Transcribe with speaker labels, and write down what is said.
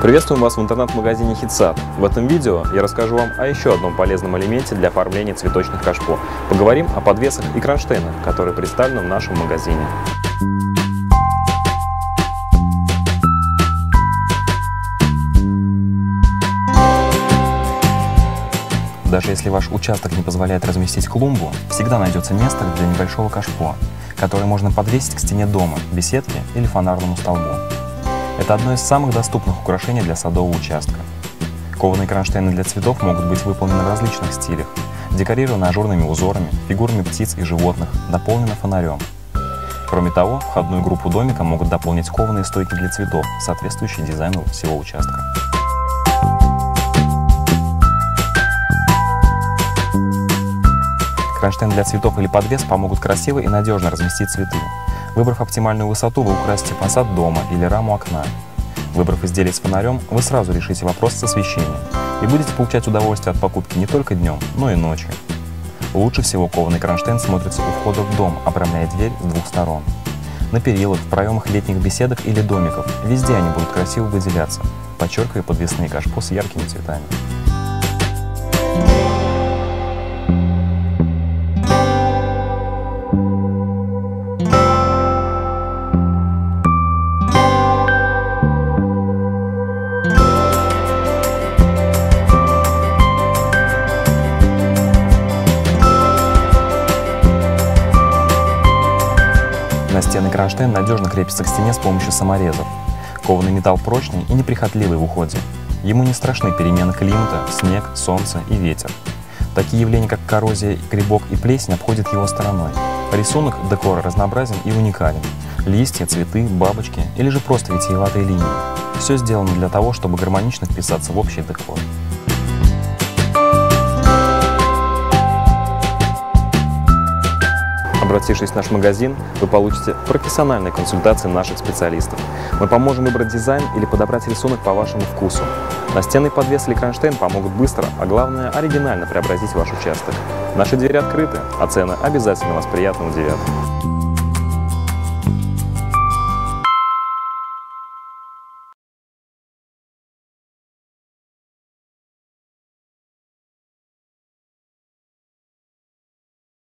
Speaker 1: Приветствуем вас в интернет-магазине Хитсад. В этом видео я расскажу вам о еще одном полезном элементе для оформления цветочных кашпо. Поговорим о подвесах и кронштейнах, которые представлены в нашем магазине. Даже если ваш участок не позволяет разместить клумбу, всегда найдется место для небольшого кашпо, которое можно подвесить к стене дома, беседке или фонарному столбу. Это одно из самых доступных украшений для садового участка. Кованые кронштейны для цветов могут быть выполнены в различных стилях, декорированы ажурными узорами, фигурами птиц и животных, дополнены фонарем. Кроме того, входную группу домика могут дополнить кованые стойки для цветов, соответствующие дизайну всего участка. Кронштейн для цветов или подвес помогут красиво и надежно разместить цветы. Выбрав оптимальную высоту, вы украсите фасад дома или раму окна. Выбрав изделие с фонарем, вы сразу решите вопрос с освещением и будете получать удовольствие от покупки не только днем, но и ночью. Лучше всего кованый кронштейн смотрится у входа в дом, обрамляя дверь с двух сторон. На перилах, в проемах летних беседок или домиков, везде они будут красиво выделяться, подчеркивая подвесные кашпо с яркими цветами. Настенный кронштейн надежно крепится к стене с помощью саморезов. Кованый металл прочный и неприхотливый в уходе. Ему не страшны перемены климата, снег, солнце и ветер. Такие явления, как коррозия, грибок и плесень обходят его стороной. Рисунок декора разнообразен и уникален. Листья, цветы, бабочки или же просто витиеватые линии. Все сделано для того, чтобы гармонично вписаться в общий декор. Обратившись в наш магазин, вы получите профессиональные консультации наших специалистов. Мы поможем выбрать дизайн или подобрать рисунок по вашему вкусу. Настенный подвес или кронштейн помогут быстро, а главное оригинально преобразить ваш участок. Наши двери открыты, а цены обязательно вас приятно удивят.